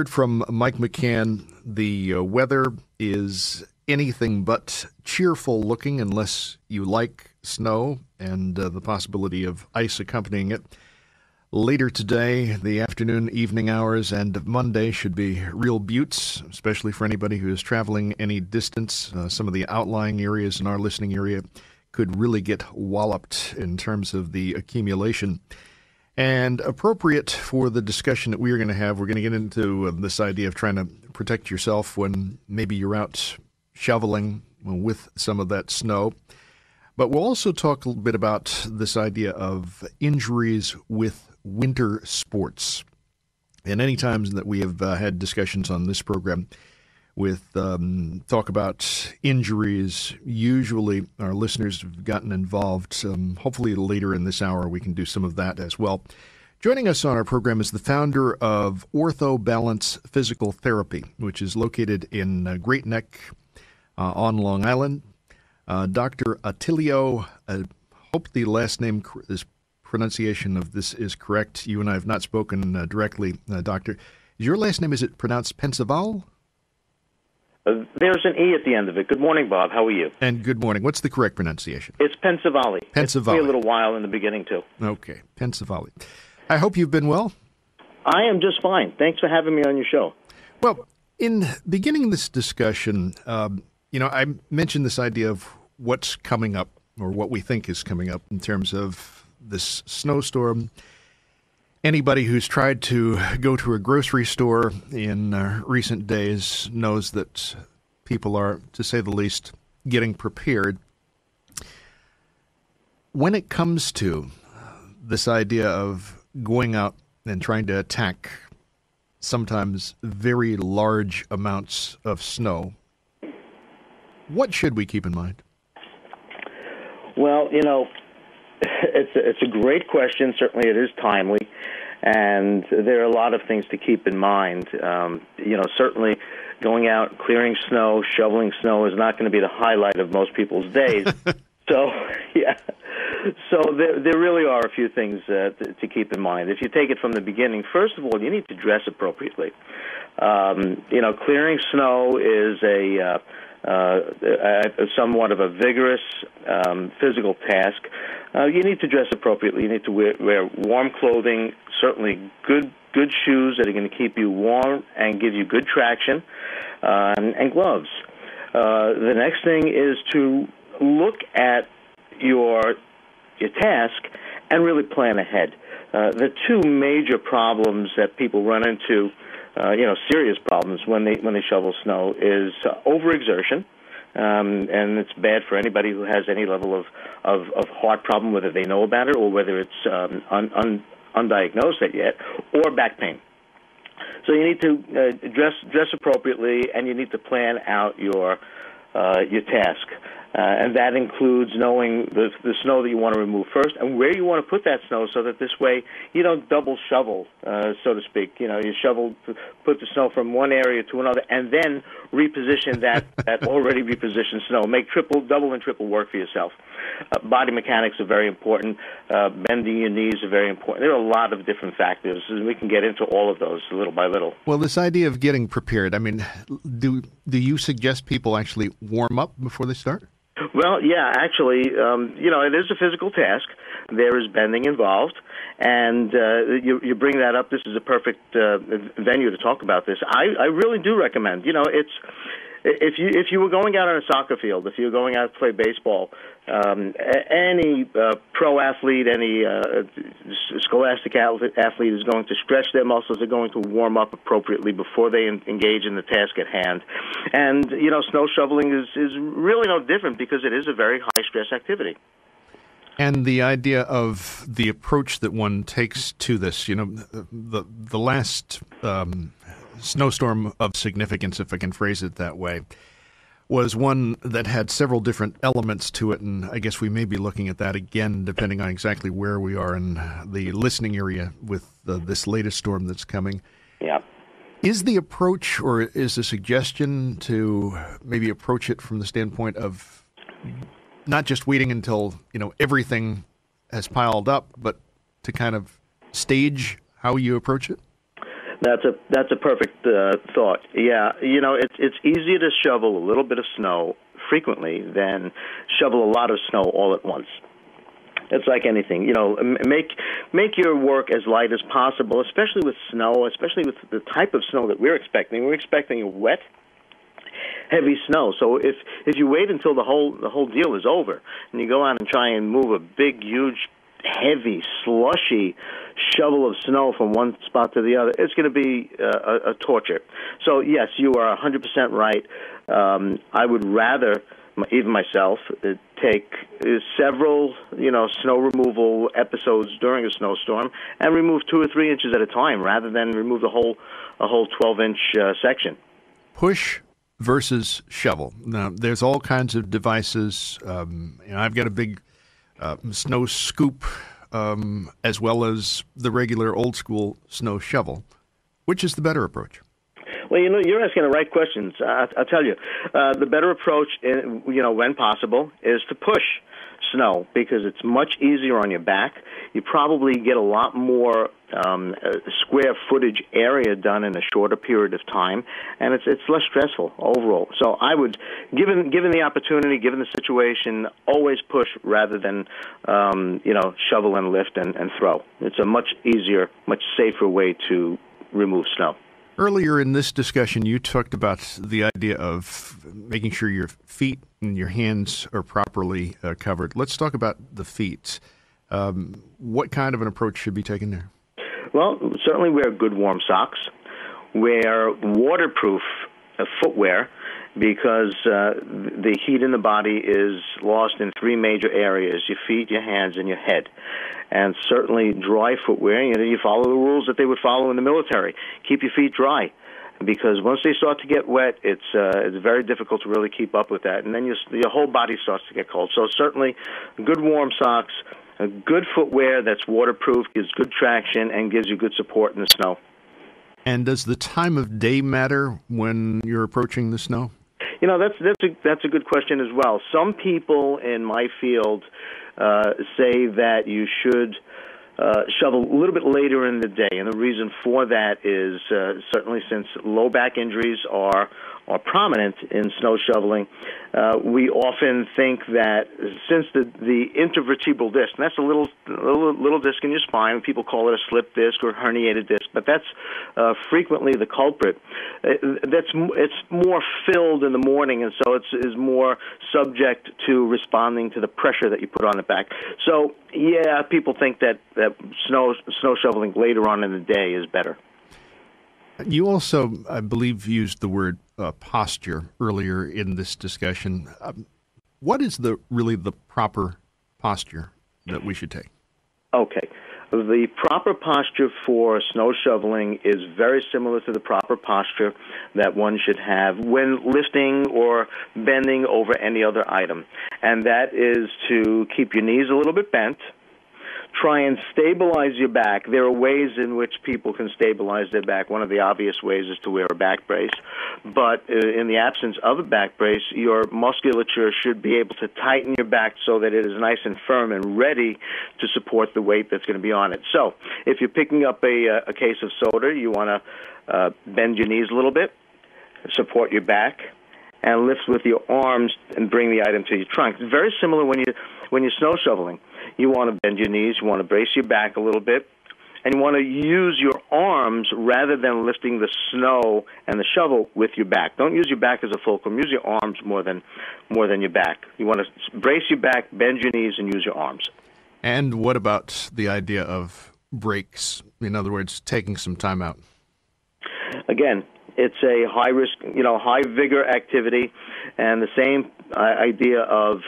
Heard from Mike McCann. The uh, weather is anything but cheerful looking unless you like snow and uh, the possibility of ice accompanying it. Later today, the afternoon, evening hours, and Monday should be real buttes, especially for anybody who is traveling any distance. Uh, some of the outlying areas in our listening area could really get walloped in terms of the accumulation. And appropriate for the discussion that we are going to have, we're going to get into uh, this idea of trying to protect yourself when maybe you're out shoveling with some of that snow. But we'll also talk a little bit about this idea of injuries with winter sports. And any times that we have uh, had discussions on this program, with um, talk about injuries. Usually, our listeners have gotten involved. Um, hopefully, later in this hour, we can do some of that as well. Joining us on our program is the founder of OrthoBalance Physical Therapy, which is located in uh, Great Neck uh, on Long Island. Uh, Dr. Attilio, I hope the last name is pronunciation of this is correct. You and I have not spoken uh, directly, uh, Doctor. Your last name is it pronounced Pensaval? Uh, there's an E at the end of it. Good morning, Bob. How are you? And good morning. What's the correct pronunciation? It's. Pensavalle. It's a little while in the beginning, too. Okay, Pensavalle. I hope you've been well. I am just fine. Thanks for having me on your show. Well, in beginning this discussion, um, you know, I mentioned this idea of what's coming up or what we think is coming up in terms of this snowstorm Anybody who's tried to go to a grocery store in uh, recent days knows that people are, to say the least, getting prepared. When it comes to this idea of going out and trying to attack sometimes very large amounts of snow, what should we keep in mind? Well, you know, it's a, it's a great question. Certainly, it is timely, and there are a lot of things to keep in mind. Um, you know, certainly going out clearing snow, shoveling snow is not going to be the highlight of most people's days. so, yeah. So there, there really are a few things uh, to, to keep in mind. If you take it from the beginning, first of all, you need to dress appropriately. Um, you know, clearing snow is a uh, uh, somewhat of a vigorous um, physical task, uh, you need to dress appropriately. You need to wear, wear warm clothing, certainly good good shoes that are going to keep you warm and give you good traction, uh, and, and gloves. Uh, the next thing is to look at your your task and really plan ahead. Uh, the two major problems that people run into uh, you know, serious problems when they when they shovel snow is uh, overexertion, um, and it's bad for anybody who has any level of, of of heart problem, whether they know about it or whether it's um, un, un, undiagnosed yet, or back pain. So you need to uh, dress dress appropriately, and you need to plan out your uh, your task. Uh, and that includes knowing the, the snow that you want to remove first and where you want to put that snow so that this way you don't double shovel, uh, so to speak. You know, you shovel, put the snow from one area to another, and then reposition that, that already repositioned snow. Make triple, double, and triple work for yourself. Uh, body mechanics are very important. Uh, bending your knees are very important. There are a lot of different factors, and we can get into all of those little by little. Well, this idea of getting prepared, I mean, do, do you suggest people actually warm up before they start? Well, yeah, actually, um, you know, it is a physical task. There is bending involved, and uh, you, you bring that up. This is a perfect uh, venue to talk about this. I, I really do recommend. You know, it's if you if you were going out on a soccer field, if you were going out to play baseball, um, any uh, pro athlete, any uh, scholastic athlete is going to stretch their muscles. They're going to warm up appropriately before they engage in the task at hand. And you know, snow shoveling is is really no different because it is a very high stress activity. And the idea of the approach that one takes to this, you know, the the last um, snowstorm of significance, if I can phrase it that way, was one that had several different elements to it, and I guess we may be looking at that again, depending on exactly where we are in the listening area with the, this latest storm that's coming. Yeah. Is the approach, or is the suggestion to maybe approach it from the standpoint of not just waiting until you know everything has piled up, but to kind of stage how you approach it? That's a that's a perfect uh, thought. Yeah, you know, it's it's easier to shovel a little bit of snow frequently than shovel a lot of snow all at once. It's like anything, you know. Make make your work as light as possible, especially with snow, especially with the type of snow that we're expecting. We're expecting wet, heavy snow. So if if you wait until the whole the whole deal is over and you go out and try and move a big, huge, heavy, slushy shovel of snow from one spot to the other, it's going to be uh, a, a torture. So yes, you are 100% right. Um, I would rather even myself, uh, take uh, several, you know, snow removal episodes during a snowstorm and remove two or three inches at a time, rather than remove the whole, a whole 12-inch uh, section. Push versus shovel. Now, there's all kinds of devices. Um, you know, I've got a big uh, snow scoop, um, as well as the regular old school snow shovel. Which is the better approach? Well, you know, you're asking the right questions. Uh, I'll tell you, uh, the better approach, you know, when possible, is to push snow because it's much easier on your back. You probably get a lot more um, uh, square footage area done in a shorter period of time, and it's it's less stressful overall. So I would, given given the opportunity, given the situation, always push rather than um, you know shovel and lift and, and throw. It's a much easier, much safer way to remove snow. Earlier in this discussion, you talked about the idea of making sure your feet and your hands are properly uh, covered. Let's talk about the feet. Um, what kind of an approach should be taken there? Well, certainly wear good warm socks, wear waterproof uh, footwear because uh, the heat in the body is lost in three major areas your feet, your hands, and your head. And certainly dry footwear, you know, you follow the rules that they would follow in the military. Keep your feet dry because once they start to get wet, it's uh, it's very difficult to really keep up with that, and then your your whole body starts to get cold. So certainly, good warm socks, good footwear that's waterproof, gives good traction, and gives you good support in the snow. And does the time of day matter when you're approaching the snow? You know, that's that's a that's a good question as well. Some people in my field uh, say that you should uh, shovel a little bit later in the day, and the reason for that is uh, certainly since low back injuries are are prominent in snow shoveling, uh, we often think that since the, the intervertebral disc, and that's a little, little little disc in your spine, people call it a slip disc or herniated disc, but that's uh, frequently the culprit. Uh, that's it's more filled in the morning, and so it's is more subject to responding to the pressure that you put on it back. So yeah, people think that that snow snow shoveling later on in the day is better. You also, I believe, used the word uh, posture earlier in this discussion. Um, what is the really the proper posture that we should take? Okay. The proper posture for snow shoveling is very similar to the proper posture that one should have when lifting or bending over any other item. And that is to keep your knees a little bit bent, try and stabilize your back. There are ways in which people can stabilize their back. One of the obvious ways is to wear a back brace. But uh, in the absence of a back brace, your musculature should be able to tighten your back so that it is nice and firm and ready to support the weight that's going to be on it. So if you're picking up a, uh, a case of soda, you want to uh, bend your knees a little bit, support your back, and lift with your arms and bring the item to your trunk. It's very similar when you when you're snow shoveling. You want to bend your knees, you want to brace your back a little bit, and you want to use your arms rather than lifting the snow and the shovel with your back. Don't use your back as a fulcrum. Use your arms more than more than your back. You want to brace your back, bend your knees, and use your arms. And what about the idea of breaks? In other words, taking some time out. Again, it's a high risk, you know, high vigor activity, and the same uh, idea of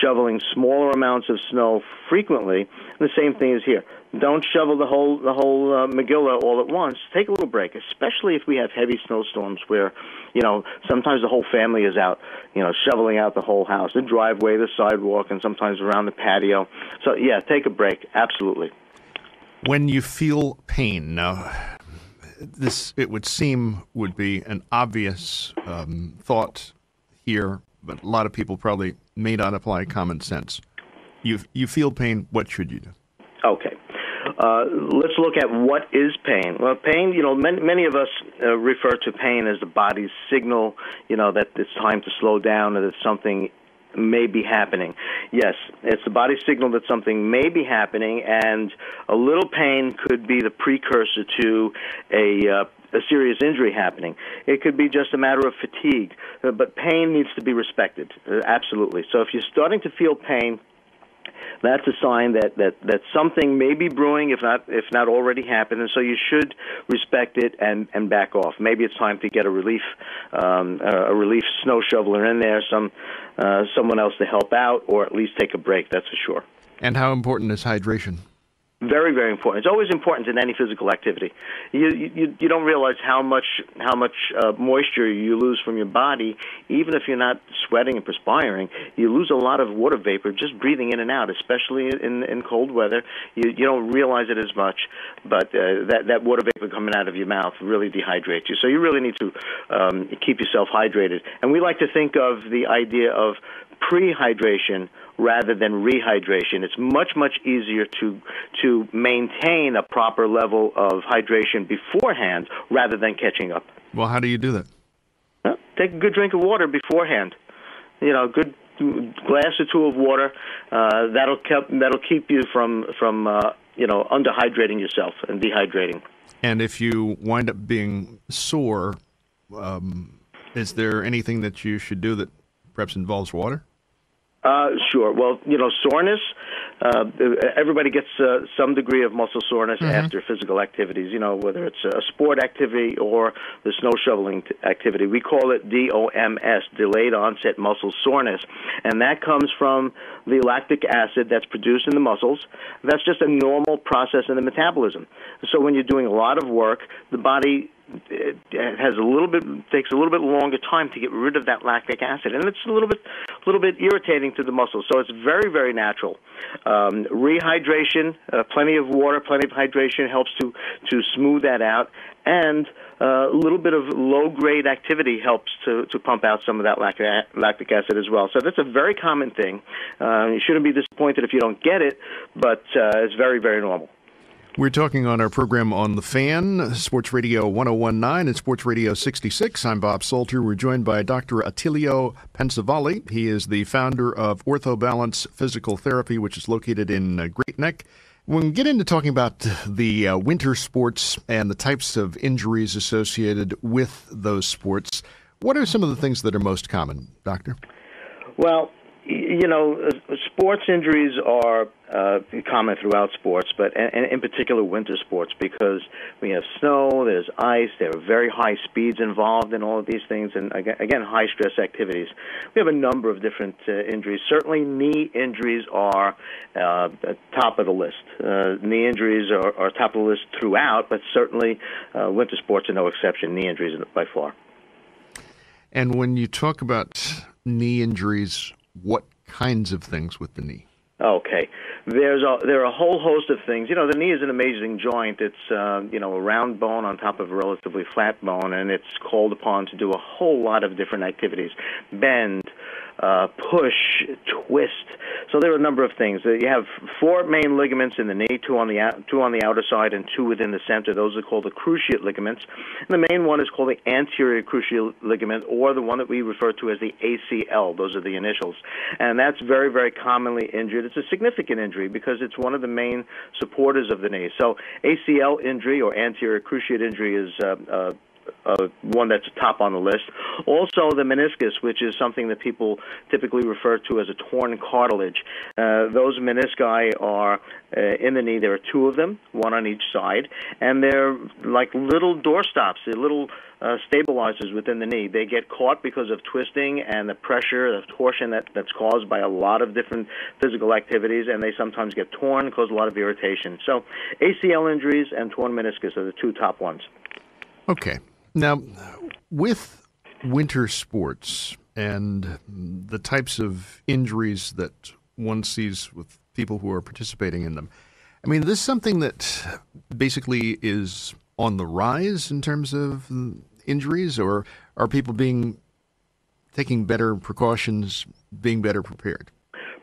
shoveling smaller amounts of snow frequently. The same thing is here. Don't shovel the whole the whole uh, Megillah all at once. Take a little break, especially if we have heavy snowstorms where, you know, sometimes the whole family is out, you know, shoveling out the whole house, the driveway, the sidewalk, and sometimes around the patio. So yeah, take a break. Absolutely. When you feel pain now, this it would seem would be an obvious um, thought here, but a lot of people probably may not apply common sense. You you feel pain. What should you do? Okay. Uh, let's look at what is pain. Well, pain, you know, many, many of us uh, refer to pain as the body's signal, you know, that it's time to slow down and that something may be happening. Yes, it's the body signal that something may be happening, and a little pain could be the precursor to a uh, a serious injury happening. It could be just a matter of fatigue, uh, but pain needs to be respected. Uh, absolutely. So if you're starting to feel pain, that's a sign that, that, that something may be brewing, if not if not already happened, and so you should respect it and, and back off. Maybe it's time to get a relief um, a relief snow shoveler in there, some uh, someone else to help out, or at least take a break. That's for sure. And how important is hydration? Very, very important. It's always important in any physical activity. You you, you don't realize how much how much uh, moisture you lose from your body, even if you're not sweating and perspiring. You lose a lot of water vapor just breathing in and out, especially in in cold weather. You you don't realize it as much, but uh, that that water vapor coming out of your mouth really dehydrates you. So you really need to um, keep yourself hydrated. And we like to think of the idea of prehydration rather than rehydration. It's much much easier to to maintain a proper level of hydration beforehand rather than catching up. Well, how do you do that? Well, take a good drink of water beforehand. You know, good glass or two of water. Uh, that'll keep that'll keep you from from uh, you know underhydrating yourself and dehydrating. And if you wind up being sore, um, is there anything that you should do that perhaps involves water? Uh, sure. Well, you know, soreness. Uh, everybody gets uh, some degree of muscle soreness mm-hmm. after physical activities. You know, whether it's a sport activity or the snow shoveling t- activity. We call it DOMS, delayed onset muscle soreness, and that comes from the lactic acid that's produced in the muscles. That's just a normal process in the metabolism. So when you're doing a lot of work, the body it has a little bit takes a little bit longer time to get rid of that lactic acid, and it's a little bit a little bit irritating to the muscles. So it's very very natural. Um, rehydration, uh, plenty of water, plenty of hydration helps to to smooth that out, and uh, a little bit of low grade activity helps to to pump out some of that lactic acid as well. So that's a very common thing. Uh, you shouldn't be disappointed if you don't get it, but uh, it's very very normal. We're talking on our program on the fan, Sports Radio 1019 and Sports Radio 66. I'm Bob Salter. We're joined by Dr. Attilio Pensavalle. He is the founder of OrthoBalance Physical Therapy, which is located in uh, Great Neck. When we get into talking about the uh, winter sports and the types of injuries associated with those sports, what are some of the things that are most common, Doctor? Well, you know, sports injuries are uh, common throughout sports, but and in particular winter sports because we have snow, there's ice, there are very high speeds involved in all of these things, and again, high stress activities. We have a number of different uh, injuries. Certainly, knee injuries are uh, top of the list. Uh, knee injuries are, are top of the list throughout, but certainly uh, winter sports are no exception. Knee injuries by far. And when you talk about knee injuries, what kinds of things with the knee? Okay, there's a there are a whole host of things. You know, the knee is an amazing joint. It's uh, you know a round bone on top of a relatively flat bone, and it's called upon to do a whole lot of different activities: bend, uh, push, twist. So there are a number of things. Uh, you have four main ligaments in the knee, two on the two on the outer side and two within the center. Those are called the cruciate ligaments. And the main one is called the anterior cruciate ligament, or the one that we refer to as the ACL. Those are the initials, and that's very, very commonly injured. It's a significant injury because it's one of the main supporters of the knee. So ACL injury or anterior cruciate injury is uh, uh, uh, one that's top on the list. Also, the meniscus, which is something that people typically refer to as a torn cartilage. Uh, those menisci are uh, in the knee. There are two of them, one on each side, and they're like little doorstops. They're little uh, stabilizers within the knee. They get caught because of twisting and the pressure, the torsion that, that's caused by a lot of different physical activities, and they sometimes get torn, cause a lot of irritation. So, ACL injuries and torn meniscus are the two top ones. Okay. Now, with winter sports and the types of injuries that one sees with people who are participating in them, I mean, this is something that basically is on the rise in terms of injuries, or are people being taking better precautions, being better prepared?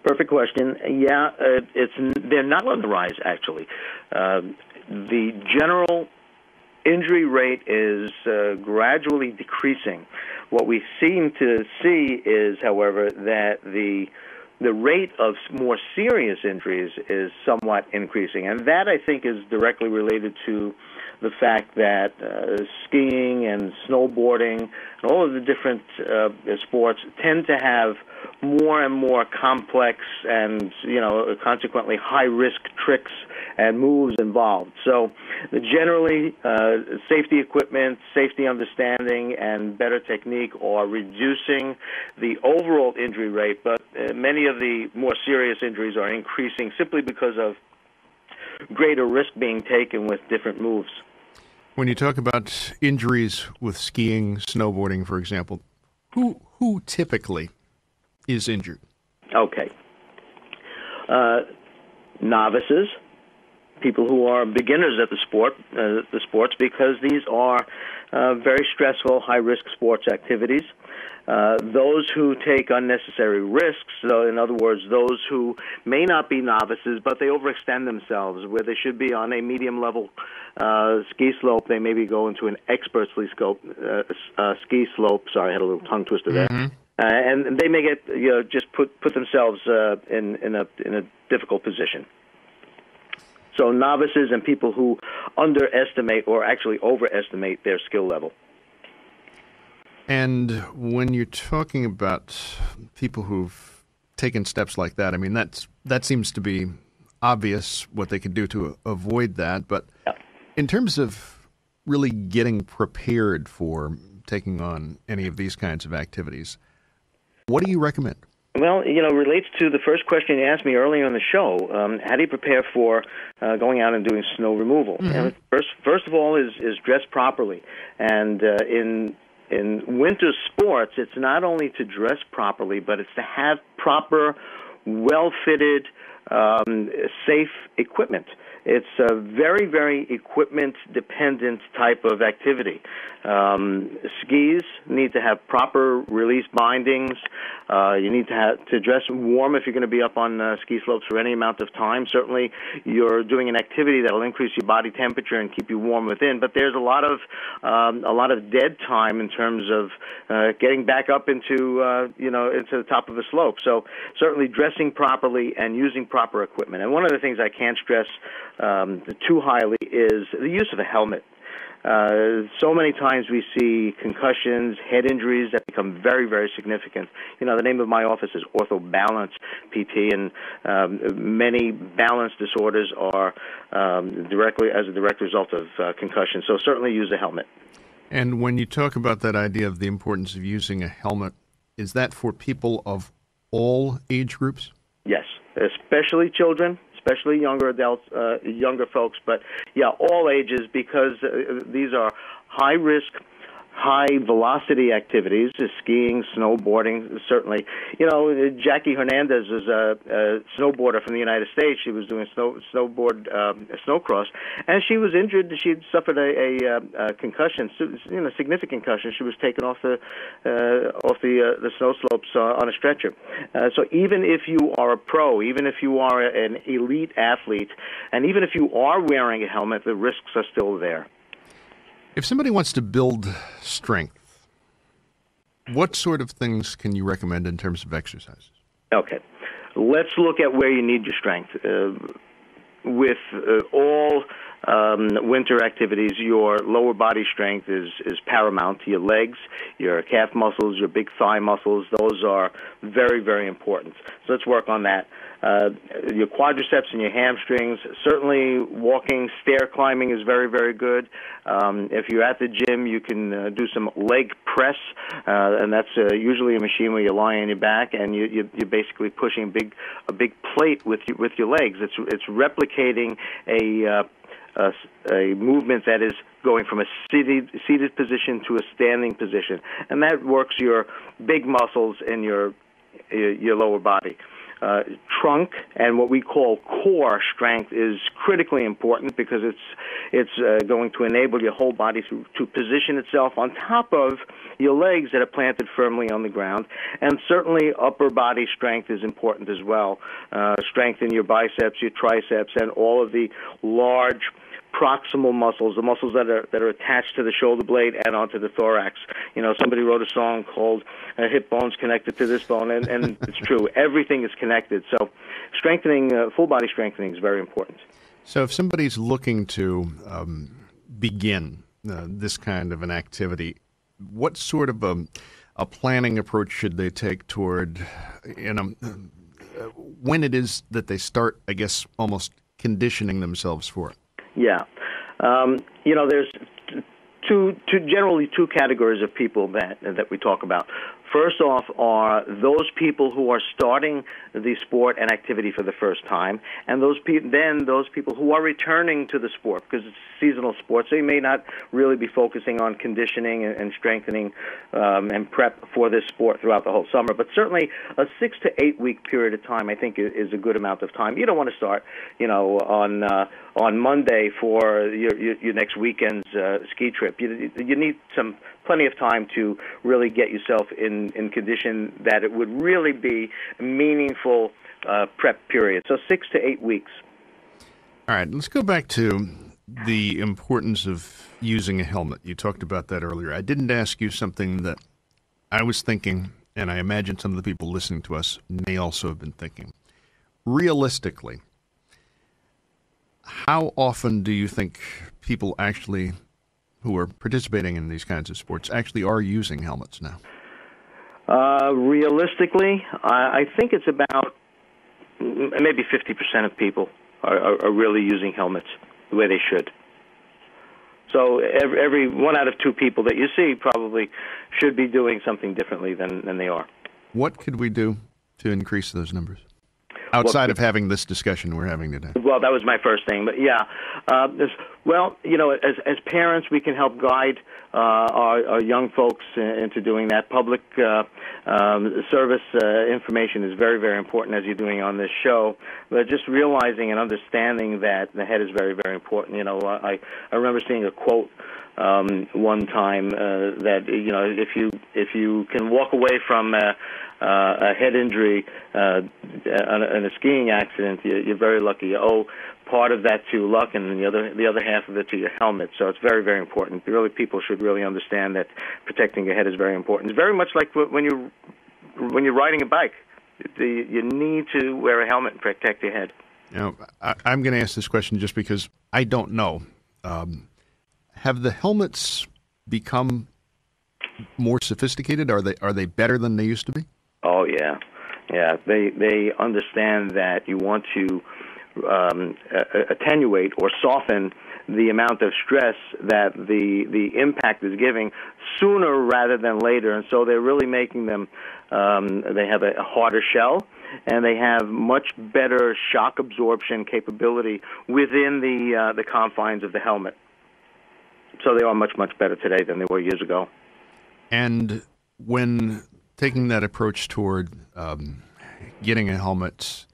Perfect question. Yeah, uh, it's they're not on the rise actually. Uh, the general injury rate is uh, gradually decreasing. What we seem to see is, however, that the the rate of more serious injuries is somewhat increasing, and that I think is directly related to the fact that uh, skiing and snowboarding and all of the different uh, sports tend to have more and more complex and you know consequently high risk tricks and moves involved. So generally, uh, safety equipment, safety understanding, and better technique are reducing the overall injury rate, but uh, many of the more serious injuries are increasing simply because of greater risk being taken with different moves. When you talk about injuries with skiing, snowboarding, for example, who who typically is injured? Okay. Uh, novices, people who are beginners at the sport, uh, the sports, because these are uh, very stressful, high-risk sports activities. Uh, those who take unnecessary risks, so in other words, those who may not be novices, but they overextend themselves, where they should be on a medium level uh, ski slope, they maybe go into an expert ski, scope, uh, uh, ski slope. Sorry, I had a little tongue twister there. Mm-hmm. Uh, and they may get you know just put put themselves uh, in in a in a difficult position. So novices and people who underestimate or actually overestimate their skill level. And when you're talking about people who've taken steps like that, I mean that's that seems to be obvious what they can do to avoid that. But yeah. in terms of really getting prepared for taking on any of these kinds of activities, what do you recommend? Well, you know, relates to the first question you asked me earlier on the show. Um, how do you prepare for uh, going out and doing snow removal? Mm-hmm. And first, first of all, is is dress properly. And uh, in in winter sports, it's not only to dress properly, but it's to have proper, well fitted, um, safe equipment. It's a very, very equipment dependent type of activity. Um, skis need to have proper release bindings. Uh, you need to have to dress warm if you're going to be up on uh, ski slopes for any amount of time. Certainly, you're doing an activity that will increase your body temperature and keep you warm within. But there's a lot of um, a lot of dead time in terms of uh, getting back up into uh, you know into the top of a slope. So certainly dressing properly and using proper equipment. And one of the things I can't stress um, too highly is the use of a helmet. Uh, so many times we see concussions, head injuries that become very, very significant. You know, the name of my office is Ortho Balance PT, and um, many balance disorders are um, directly as a direct result of uh, concussion. So certainly use a helmet. And when you talk about that idea of the importance of using a helmet, is that for people of all age groups? Yes, especially children, especially younger adults, uh, younger folks, but yeah, all ages because uh, these are high risk high velocity activities, skiing, snowboarding, certainly. You know, Jackie Hernandez is a, a snowboarder from the United States. She was doing snow snowboard um, snowcross, and she was injured. She suffered a, a, uh, a concussion, you know, significant concussion. She was taken off the uh, off the uh, the snow slopes uh, on a stretcher. Uh, so even if you are a pro, even if you are an elite athlete, and even if you are wearing a helmet, the risks are still there. If somebody wants to build strength, what sort of things can you recommend in terms of exercises? Okay. Let's look at where you need your strength. Uh, with uh, all um, winter activities, your lower body strength is, is paramount. Your legs, your calf muscles, your big thigh muscles, those are very, very important. So let's work on that. Uh, your quadriceps and your hamstrings. Certainly, walking, stair climbing is very, very good. Um, if you're at the gym, you can uh, do some leg press, uh, and that's uh, usually a machine where you lie on your back and you, you, you're basically pushing a big, a big plate with your, with your legs. It's it's replicating a uh, a, a movement that is going from a seated, seated position to a standing position, and that works your big muscles in your your lower body. Uh, trunk and what we call core strength is critically important because it's it's uh, going to enable your whole body to, to position itself on top of your legs that are planted firmly on the ground. And certainly, upper body strength is important as well. Uh, strengthen your biceps, your triceps, and all of the large proximal muscles, the muscles that are that are attached to the shoulder blade and onto the thorax. You know, somebody wrote a song called uh, "Hip Bones Connected to This Bone," and, and it's true. Everything is connected. So, strengthening, uh, full body strengthening is very important. So, if somebody's looking to um, begin uh, this kind of an activity, what sort of a, a planning approach should they take toward, you know, uh, when it is that they start, I guess, almost conditioning themselves for it? Yeah. Um, you know, there's two, two, generally two categories of people that that we talk about. First off, are those people who are starting the sport and activity for the first time, and those pe- then those people who are returning to the sport because it's seasonal sport, so you may not really be focusing on conditioning and, and strengthening um, and prep for this sport throughout the whole summer. But certainly, a six to eight week period of time, I think, is, is a good amount of time. You don't want to start, you know, on uh, on Monday for your your, your next weekend's uh, ski trip. You you need some plenty of time to really get yourself in, in condition that it would really be a meaningful uh, prep period. So six to eight weeks. All right, let's go back to the importance of using a helmet. You talked about that earlier. I didn't ask you something that I was thinking, and I imagine some of the people listening to us may also have been thinking. Realistically, how often do you think people actually who are participating in these kinds of sports actually are using helmets now? Uh, realistically, I, I think it's about maybe 50% of people are, are, are really using helmets the way they should. So every, every one out of two people that you see probably should be doing something differently than, than they are. What could we do to increase those numbers? Outside well, of having this discussion we're having today? Well, that was my first thing, but yeah, uh, well, you know, as as parents, we can help guide uh, our, our young folks into doing that. Public uh, um, service uh, information is very, very important as you're doing on this show. But just realizing and understanding that the head is very, very important. You know, I I remember seeing a quote um, one time uh, that you know if you if you can walk away from uh, uh, a head injury uh, in a skiing accident, you're very lucky. You owe part of that to luck, and the other the other half of it to your helmet. So it's very very important. Really, people should really understand that protecting your head is very important. It's very much like when you when you're riding a bike. The, you need to wear a helmet and protect your head. You know, I, am going to ask this question just because I don't know. Um, have the helmets become more sophisticated? Are they are they better than they used to be? Oh yeah, yeah. They they understand that you want to um, attenuate or soften the amount of stress that the the impact is giving sooner rather than later, and so they're really making them. Um, they have a, harder shell, and they have much better shock absorption capability within the uh, the confines of the helmet. So they are much much better today than they were years ago. And when taking that approach toward um, getting a helmet,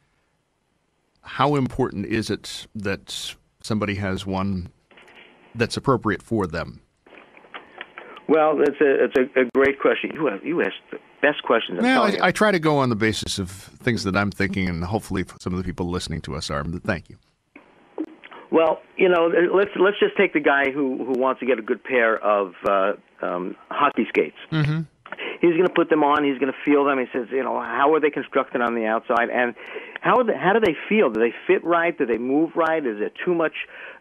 how important is it that somebody has one that's appropriate for them? Well, it's a it's a, a great question. You have, you asked the best questions. well, I, I, try to go on the basis of things that I'm thinking, and hopefully some of the people listening to us are. Thank you. Well, you know, let's let's just take the guy who who wants to get a good pair of uh, um, hockey skates. Mm-hmm he's going to put them on. He's going to feel them. He says, you know, how are they constructed on the outside, and how they, how do they feel? Do they fit right? Do they move right? Is there too much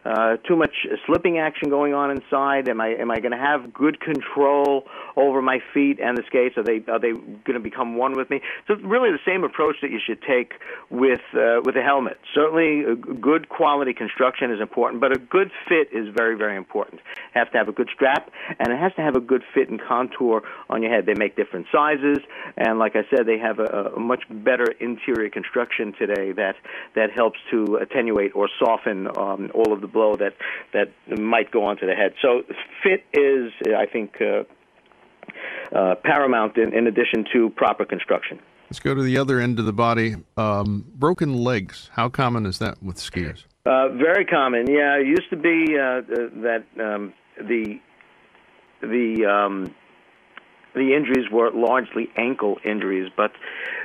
uh, too much slipping action going on inside? Am I am I going to have good control over my feet and the skates? Are they are they going to become one with me? So really the same approach that you should take with uh, with a helmet. Certainly, good quality construction is important, but a good fit is very very important. It has to have a good strap, and it has to have a good fit and contour on your head. They make different sizes, and like I said, they have a, a much better interior construction today that that helps to attenuate or soften um, all of the blow that that might go onto the head. So fit is, I think. Uh, uh, paramount in, in addition to proper construction. Let's go to the other end of the body. Um, broken legs. How common is that with skiers? Uh, very common. Yeah, it used to be uh, that um, the the um, the injuries were largely ankle injuries, but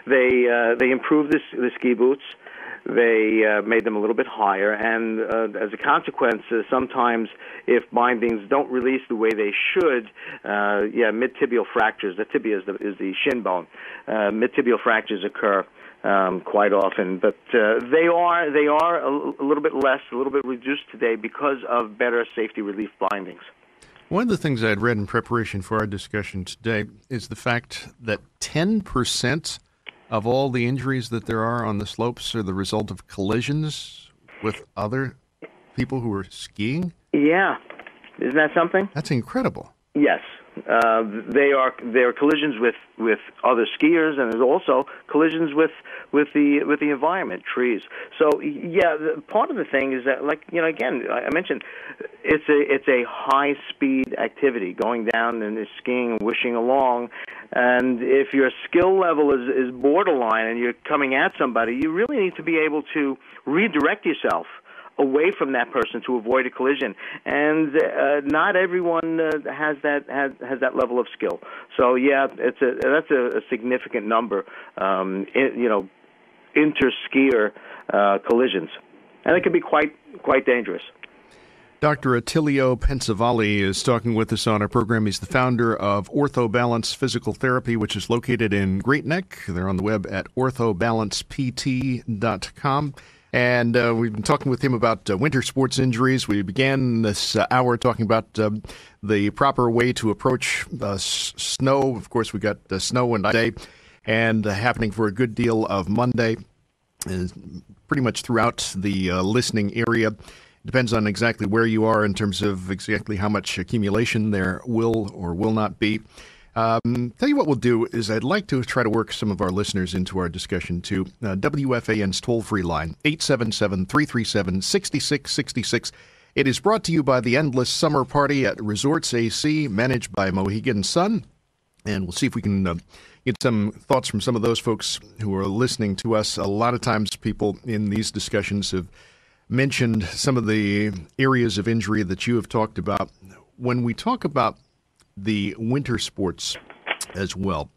they uh, they improved the, the ski boots. They uh, made them a little bit higher, and uh, as a consequence, uh, sometimes if bindings don't release the way they should, uh, yeah, mid-tibial fractures. The tibia is the, is the shin bone. Uh, mid-tibial fractures occur um, quite often, but uh, they are they are a, a little bit less, a little bit reduced today because of better safety relief bindings. One of the things I had read in preparation for our discussion today is the fact that 10% of all the injuries that there are on the slopes are the result of collisions with other people who are skiing. Yeah. Isn't that something? That's incredible. Yes. Uh, they are there are collisions with, with other skiers, and there's also collisions with, with the with the environment, trees. So yeah, the, part of the thing is that, like you know, again, I mentioned it's a it's a high speed activity, going down and skiing and wishing along, and if your skill level is is borderline and you're coming at somebody, you really need to be able to redirect yourself away from that person to avoid a collision. And uh, not everyone uh, has that has, has that level of skill. So yeah, it's a that's a, a significant number. Um, in, you know, inter skier uh, collisions, and it can be quite quite dangerous. Dr. Attilio Pensavalle is talking with us on our program. He's the founder of OrthoBalance Physical Therapy, which is located in Great Neck. They're on the web at orthobalancept.com. And uh, we've been talking with him about uh, winter sports injuries. We began this uh, hour talking about um, the proper way to approach uh, s- snow. Of course, we got uh, snow and day, and uh, happening for a good deal of Monday, pretty much throughout the listening area. Depends on exactly where you are in terms of exactly how much accumulation there will or will not be. Um, tell you what we'll do is I'd like to try to work some of our listeners into our discussion too. Uh, WFAN's toll free line, 877 337 6666. It is brought to you by the Endless Summer Party at Resorts AC, managed by Mohegan Sun. And we'll see if we can uh, get some thoughts from some of those folks who are listening to us. A lot of times, people in these discussions have mentioned some of the areas of injury that you have talked about. When we talk about the winter sports as well.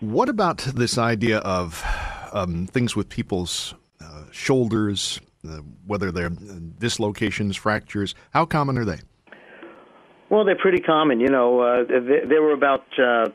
What about this idea of um, things with people's uh, shoulders, uh, whether they're dislocations, fractures? How common are they? Well, they're pretty common. You know, uh, there were about uh,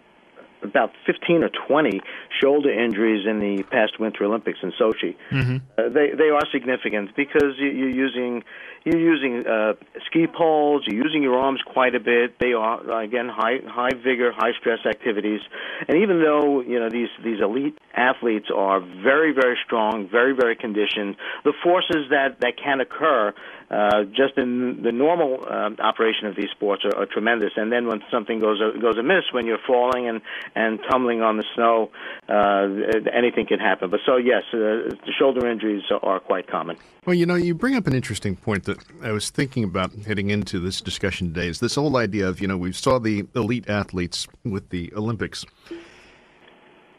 about 15 or 20 shoulder injuries in the past Winter Olympics in Sochi. Mm-hmm. Uh, they they are significant because you're using you're using uh, ski poles, you're using your arms quite a bit. They are again high high vigor, high stress activities, and even though you know these these elite athletes are very very strong, very very conditioned, the forces that that can occur uh, just in the normal um, operation of these sports are, are tremendous. And then when something goes uh, goes amiss, when you're falling and and tumbling on the snow, uh, anything can happen. But so yes, uh, the shoulder injuries are quite common. Well, you know, you bring up an interesting point that I was thinking about heading into this discussion today. Is this whole idea of you know we saw the elite athletes with the Olympics.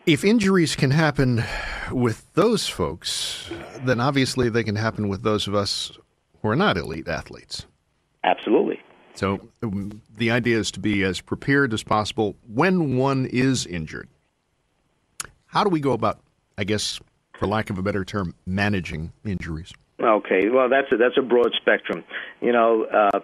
If injuries can happen with those folks, then obviously they can happen with those of us who are not elite athletes. Absolutely. So um, the idea is to be as prepared as possible when one is injured. How do we go about, I guess, for lack of a better term, managing injuries? Okay, well, that's a, that's a broad spectrum. You know, uh,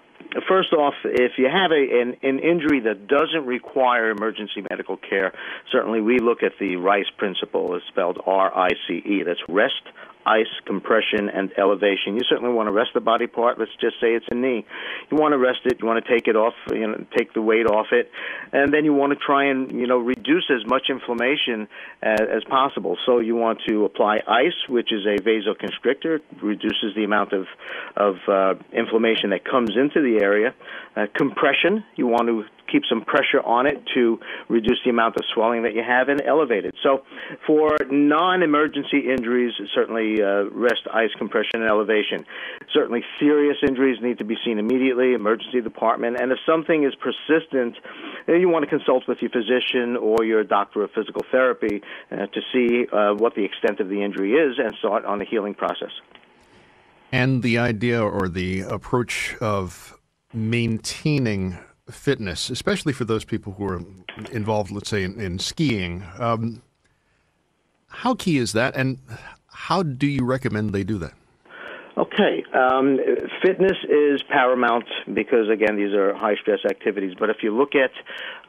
first off, if you have a, an, an injury that doesn't require emergency medical care, certainly we look at the RICE principle. It's spelled R I C E. That's rest, ice, compression, and elevation. You certainly want to rest the body part. Let's just say it's a knee. You want to rest it. You want to take it off. You know, take the weight off it, and then you want to try and you know reduce as much inflammation as, as possible. So you want to apply ice, which is a vasoconstrictor, reduces the amount of of uh, inflammation that comes into the area. Uh, compression, you want to keep some pressure on it to reduce the amount of swelling that you have and elevate it. So, for non emergency injuries, certainly uh, rest, ice, compression, and elevation. Certainly, serious injuries need to be seen immediately, emergency department, and if something is persistent, you want to consult with your physician or your doctor of physical therapy uh, to see uh, what the extent of the injury is and start on the healing process. And the idea or the approach of maintaining fitness, especially for those people who are involved, let's say, in, in skiing. Um, how key is that, and how do you recommend they do that? Okay, um, fitness is paramount because again these are high stress activities. But if you look at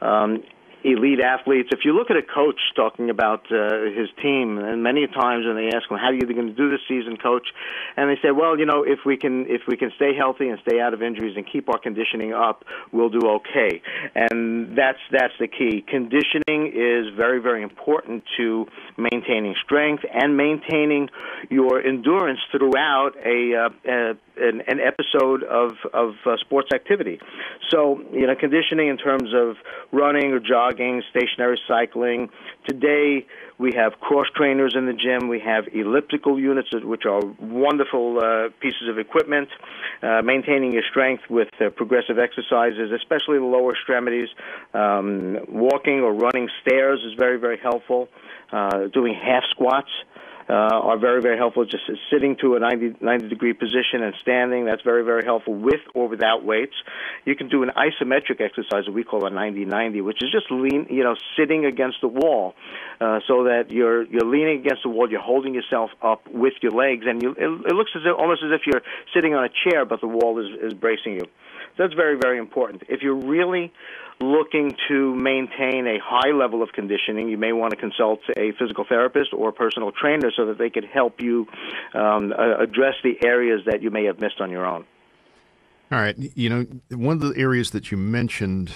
um, elite athletes. If you look at a coach talking about uh, his team, and many times when they ask him, "How are you going to do this season, coach?" and they say, "Well, you know, if we can if we can stay healthy and stay out of injuries and keep our conditioning up, we'll do okay." And that's that's the key. Conditioning is very very important to maintaining strength and maintaining your endurance throughout a, uh, a an, an episode of of uh, sports activity. So you know, conditioning in terms of running or jogging, stationary cycling. Today we have cross trainers in the gym. We have elliptical units, which are wonderful uh, pieces of equipment. Uh, maintaining your strength with uh, progressive exercises, especially the lower extremities. Um, walking or running stairs is very very helpful. Uh, doing half squats uh, are very, very helpful. Just sitting to a 90, 90 degree position and standing, that's very, very helpful with or without weights. You can do an isometric exercise that we call a 90-90, which is just lean, you know, sitting against the wall, uh, so that you're you're leaning against the wall, you're holding yourself up with your legs, and you, it, it looks as if, almost as if you're sitting on a chair, but the wall is, is bracing you. So that's very, very important. If you're really looking to maintain a high level of conditioning, you may want to consult a physical therapist or a personal trainer so that they could help you um, address the areas that you may have missed on your own. All right. You know, one of the areas that you mentioned,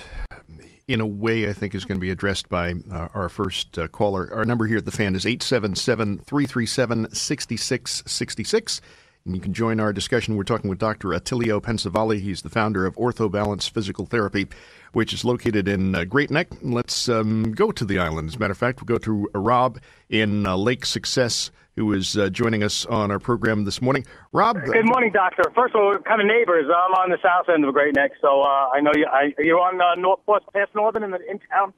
in a way, I think is going to be addressed by uh, our first uh, caller. Our number here at the fan is 877 337 6666. And you can join our discussion. We're talking with Dr. Attilio Pensavalle. He's the founder of Orthobalance Physical Therapy, which is located in uh, Great Neck. Let's um, go to the island. As a matter of fact, we'll go to Rob in uh, Lake Success, who is uh, joining us on our program this morning. Rob. Good morning, Doctor. First of all, we're kind of neighbors. I'm on the south end of Great Neck, so uh, I know you. I, are on uh, North past Northern in, the, in town?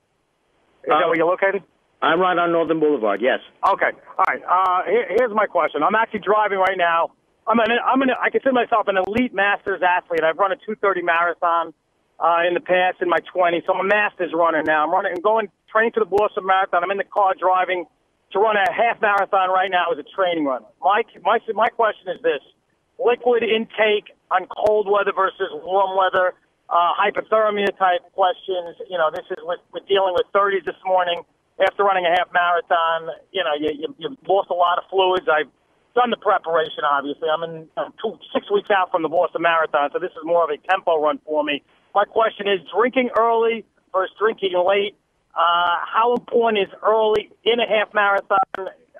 Is that uh, where you're located? I'm right on Northern Boulevard. Yes. Okay. All right. Uh, here, here's my question. I'm actually driving right now I'm an I'm an I consider myself an elite masters athlete. I've run a 230 marathon uh, in the past in my 20s, so I'm a masters runner now. I'm running, I'm going training to the Boston Marathon. I'm in the car driving to run a half marathon right now as a training run. My my my question is this: liquid intake on cold weather versus warm weather, uh, hypothermia type questions. You know, this is with, with dealing with 30s this morning after running a half marathon. You know, you, you, you lost a lot of fluids. I've done the preparation, obviously. I'm in uh, two, six weeks out from the Boston Marathon, so this is more of a tempo run for me. My question is drinking early versus drinking late. Uh, how important is early in a half marathon?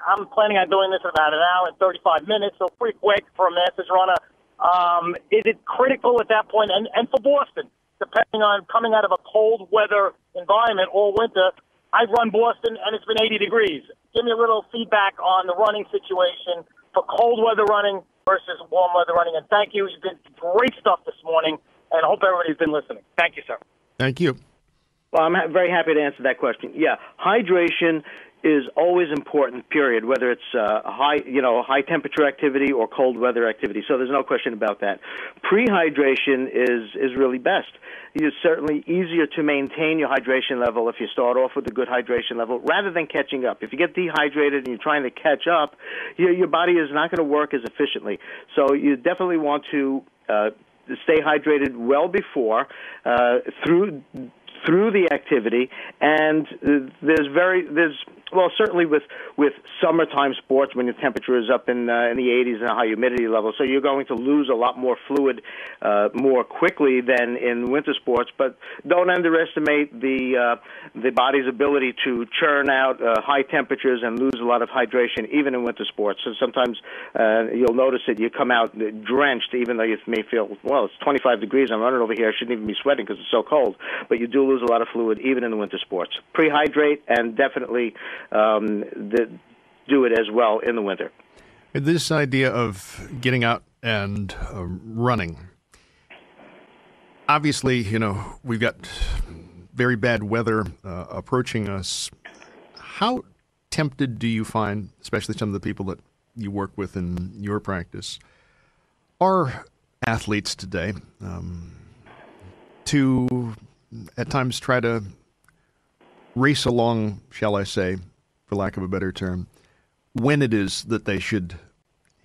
I'm planning on doing this in about an hour and 35 minutes, so pretty quick for a masters runner. Um, is it critical at that point? And, and for Boston, depending on coming out of a cold weather environment all winter, I've run Boston and it's been 80 degrees. Give me a little feedback on the running situation for cold weather running versus warm weather running. And thank you. You've been great stuff this morning, and I hope everybody's been listening. Thank you, sir. Thank you. Well, I'm very happy to answer that question. Yeah, hydration is always important. Period. Whether it's uh, high, you know, high temperature activity or cold weather activity. So there's no question about that. Prehydration is is really best. It's certainly easier to maintain your hydration level if you start off with a good hydration level rather than catching up. If you get dehydrated and you're trying to catch up, your your body is not going to work as efficiently. So you definitely want to. Uh, stay hydrated well before uh, through through the activity, and there's very there's well certainly with with summertime sports when the temperature is up in uh, in the 80s and a high humidity level, so you're going to lose a lot more fluid uh, more quickly than in winter sports. But don't underestimate the uh, the body's ability to churn out uh, high temperatures and lose a lot of hydration even in winter sports. So sometimes uh, you'll notice that you come out drenched, even though you may feel well it's 25 degrees. I'm running over here. I shouldn't even be sweating because it's so cold. But you do lose a lot of fluid even in the winter sports. Prehydrate and definitely um, the, do it as well in the winter. This idea of getting out and uh, running. Obviously, you know, we've got very bad weather uh, approaching us. How tempted do you find, especially some of the people that you work with in your practice, are athletes today um, to at times try to race along, shall I say, for lack of a better term, when it is that they should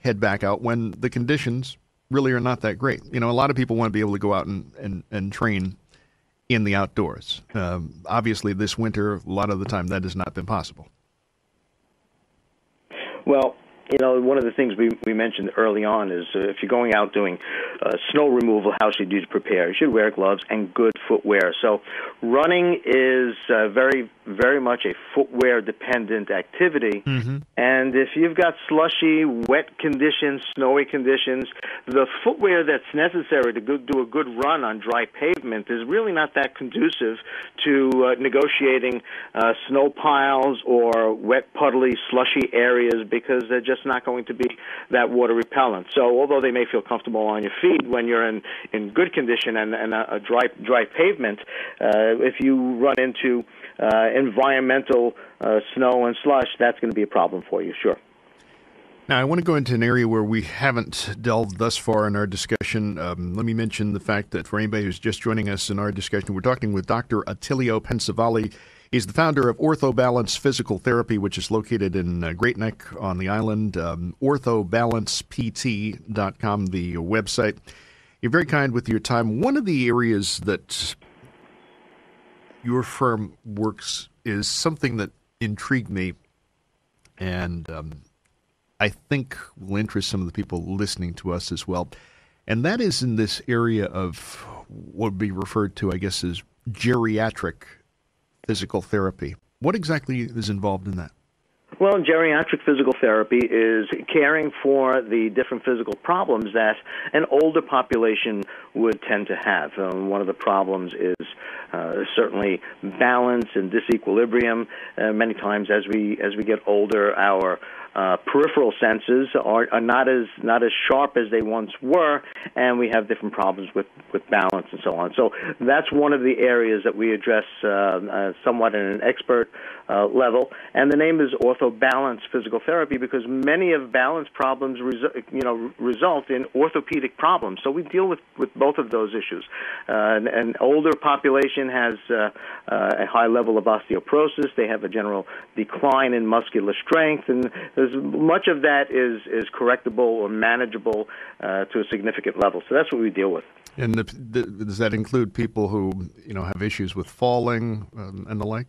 head back out when the conditions really are not that great. You know, a lot of people want to be able to go out and, and, and train in the outdoors. Um, obviously, this winter, a lot of the time, that has not been possible. Well, you know, one of the things we, we mentioned early on is uh, if you're going out doing uh, snow removal, how should you prepare? You should wear gloves and good footwear. So, running is uh, very, very much a footwear dependent activity. Mm-hmm. And if you've got slushy, wet conditions, snowy conditions, the footwear that's necessary to go, do a good run on dry pavement is really not that conducive to uh, negotiating uh, snow piles or wet, puddly, slushy areas because they're just not going to be that water repellent. So, although they may feel comfortable on your feet when you're in, in good condition and, and a, a dry, dry pavement, uh, if you run into uh, environmental uh, snow and slush, that's going to be a problem for you, sure. Now, I want to go into an area where we haven't delved thus far in our discussion. Um, let me mention the fact that for anybody who's just joining us in our discussion, we're talking with Dr. Attilio Pensavalle. He's the founder of Orthobalance Physical Therapy, which is located in uh, Great Neck on the island. Um, orthobalancept.com, the website. You're very kind with your time. One of the areas that your firm works is something that intrigued me and um, I think will interest some of the people listening to us as well. And that is in this area of what would be referred to, I guess, as geriatric physical therapy. What exactly is involved in that? Well, geriatric physical therapy is caring for the different physical problems that an older population would tend to have. Um, one of the problems is uh, certainly balance and disequilibrium. Uh, many times, as we as we get older, our uh, peripheral senses are, are not as not as sharp as they once were, and we have different problems with, with balance and so on. So that's one of the areas that we address uh, uh, somewhat at an expert uh, level. And the name is Ortho Balance Physical Therapy because many of balance problems resu- you know result in orthopedic problems. So we deal with, with both of those issues. Uh, an, an older population has uh, a high level of osteoporosis. They have a general decline in muscular strength, and much of that is is correctable or manageable uh, to a significant level. So that's what we deal with. And the, the, does that include people who you know have issues with falling um, and the like?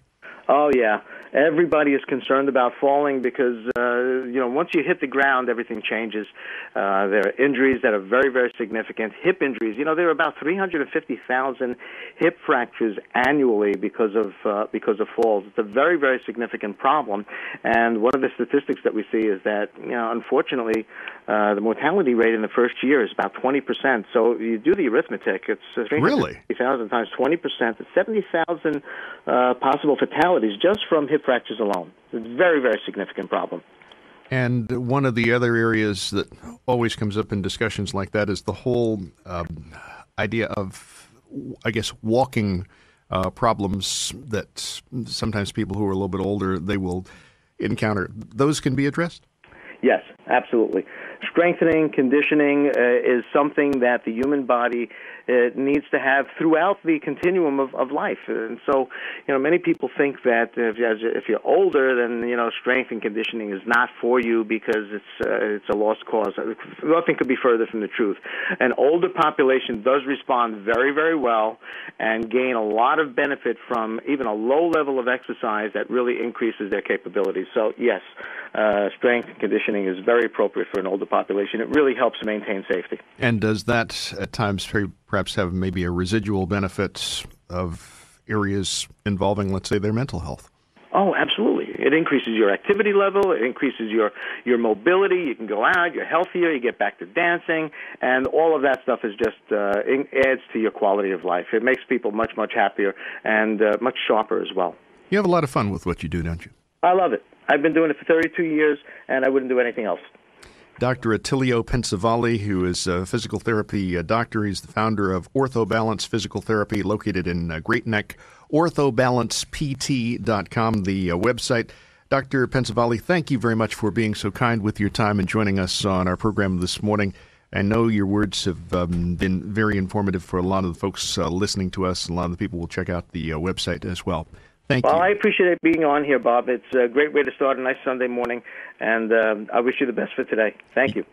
Oh yeah, everybody is concerned about falling because uh, you know once you hit the ground, everything changes. Uh, there are injuries that are very very significant. Hip injuries. You know there are about 350,000 hip fractures annually because of uh, because of falls. It's a very very significant problem, and one of the statistics that we see is that you know unfortunately uh, the mortality rate in the first year is about 20 percent. So you do the arithmetic. It's uh, 350,000 times 20 percent. It's 70,000 uh, possible fatalities just from hip fractures alone. It's a very, very significant problem. And one of the other areas that always comes up in discussions like that is the whole um, idea of, I guess, walking uh, problems that sometimes people who are a little bit older they will encounter. Those can be addressed. Yes, absolutely. Strengthening, conditioning uh, is something that the human body uh, needs to have throughout the continuum of, of life. And so, you know, many people think that if, if you're older, then you know, strength and conditioning is not for you because it's uh, it's a lost cause. Nothing could be further from the truth. An older population does respond very, very well and gain a lot of benefit from even a low level of exercise that really increases their capabilities. So, yes, uh, strength and conditioning is very appropriate for an older population. It really helps maintain safety. And does that at times perhaps have maybe a residual benefit of areas involving, let's say, their mental health? Oh, absolutely. It increases your activity level. It increases your, your mobility. You can go out. You're healthier. You get back to dancing. And all of that stuff is just uh, adds to your quality of life. It makes people much, much happier and uh, much sharper as well. You have a lot of fun with what you do, don't you? I love it. I've been doing it for 32 years, and I wouldn't do anything else. Dr. Attilio Pensavalle, who is a physical therapy uh, doctor. He's the founder of OrthoBalance Physical Therapy, located in uh, Great Neck. OrthoBalancePT.com, the uh, website. Dr. Pensavalle, thank you very much for being so kind with your time and joining us on our program this morning. I know your words have um, been very informative for a lot of the folks uh, listening to us. A lot of the people will check out the uh, website as well. Thank well, you. I appreciate being on here, Bob. It's a great way to start a nice Sunday morning, and um, I wish you the best for today. Thank you.